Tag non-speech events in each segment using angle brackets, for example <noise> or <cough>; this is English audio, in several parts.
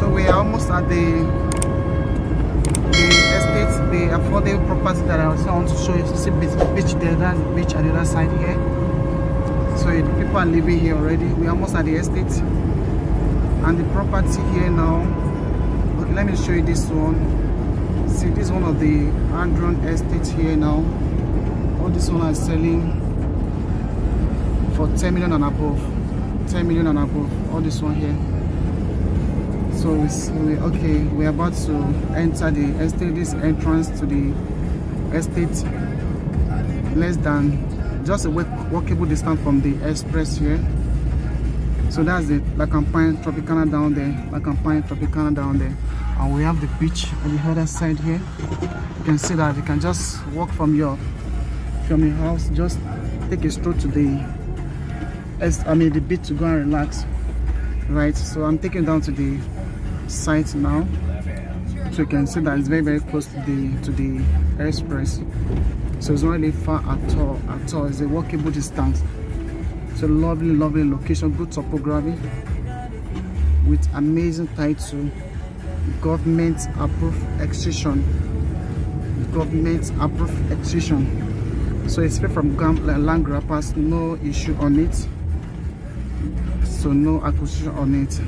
so we are almost at the the estate the affordable property that i also want to show you. See beach, beach there that's beach at the other side here. So people are living here already. We're almost at the estate. And the property here now let me show you this one. See this one of the Andron estates here now. All this one are selling for 10 million and above. 10 million and above all this one here so we okay we're about to enter the estate this entrance to the estate less than just a walkable distance from the express here. So that's the La Campagne Tropicana down there La Campagne Tropicana down there. And we have the beach on the other side here. You can see that you can just walk from your from your house just take a stroll to the I mean the beach to go and relax right? So I'm taking down to the site now. So you can see that it's very very close to the to the express. So it's not really far at all at all. It's a walkable distance. It's a lovely lovely location good topography with amazing title. Government approved excision. Government approved excision. So it's free from land grabbers no issue on it. So no acquisition on it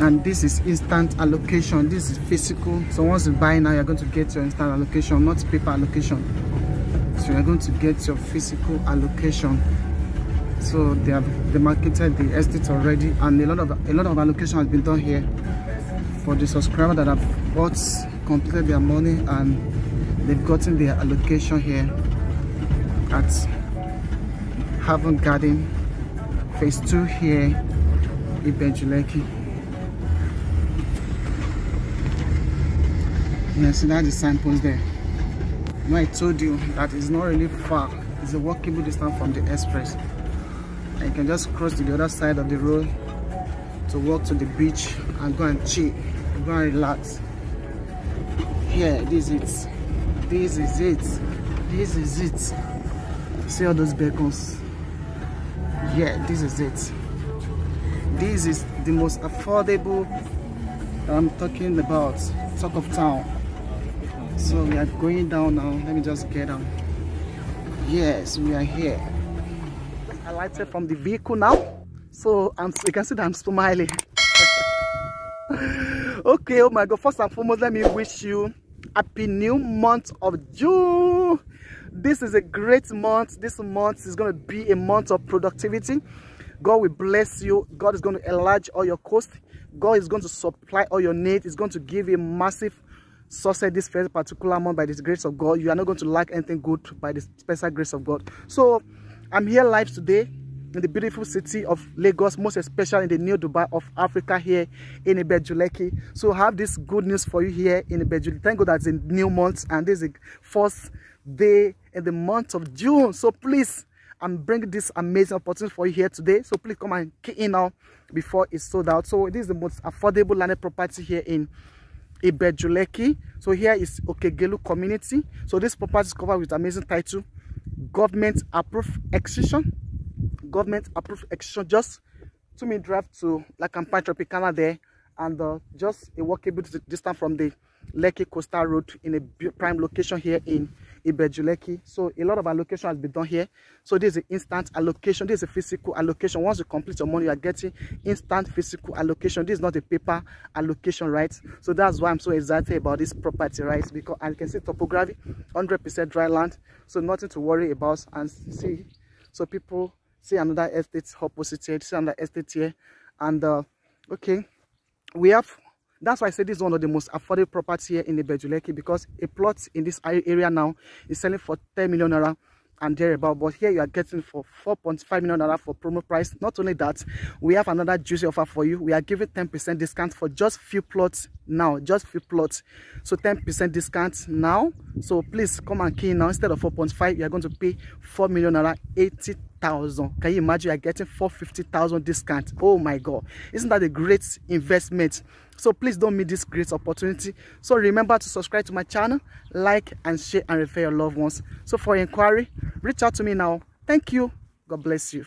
and this is instant allocation. This is physical. So once you buy now you're going to get your instant allocation not paper allocation. So you're going to get your physical allocation. So they have demarcated the estate already and a lot of a lot of allocation has been done here. For the subscriber that have bought completed their money and they've gotten their allocation here at Haven Garden phase 2 here in Ibeju-Lekki yeah see that the signpost there. I told you that it's not really far it's a walkable distance from the express. And you can just cross to the other side of the road to walk to the beach and go and chill go and relax. Here this is it. This is it. This is it. See all those beacons yeah this is it. This is the most affordable i'm talking about. Talk of town so we are going down now let me just get down yes we are here I lighted from the vehicle now. So I'm, you can see that I'm smiling. <laughs> okay, oh my God. First and foremost, let me wish you happy new month of June. This is a great month. This month is going to be a month of productivity. God will bless you. God is going to enlarge all your cost. God is going to supply all your needs. He's going to give you massive success this first particular month by the grace of God. You are not going to lack anything good by the special grace of God. So I'm here live today in the beautiful city of Lagos, most especially in the new Dubai of Africa here in Ibeju-Lekki. So I have this good news for you here in Ibeju-Lekki. Thank God that's a new month and this is the first day in the month of June. So please, I'm bringing this amazing opportunity for you here today. So please come and key in now before it's sold out. So this is the most affordable landed property here in Ibejuleki. So here is Okegelu community. So this property is covered with amazing title government approved extension government approved extension just two minute drive to La Campagne Tropicana there and uh, just a walkable distance from the Lekki Coastal Road in a prime location here in Ibeju-Lekki. So a lot of allocation has been done here. So this is an instant allocation. This is physical allocation. Once you complete your money, you are getting instant physical allocation. This is not a paper allocation, right? So that's why I'm so excited about this property, right? Because I can see topography, 100% dry land. So nothing to worry about. And see, so people see another estate opposite here, see another estate here. And uh, okay, we have that's why I say this is one of the most affordable properties here in the Bejuleki because a plot in this area now is selling for 10 million naira and thereabout but here you are getting for 4.5 million naira for promo price not only that we have another juicy offer for you we are giving 10 percent discount for just few plots now just few plots so 10 percent discount now so please come and key now instead of 4.5 you are going to pay 4 million naira 80 450,000. Can you imagine you're getting 450,000 discount? Oh my God. Isn't that a great investment? So please don't miss this great opportunity. So remember to subscribe to my channel, like and share and refer your loved ones. So for inquiry, reach out to me now. Thank you. God bless you.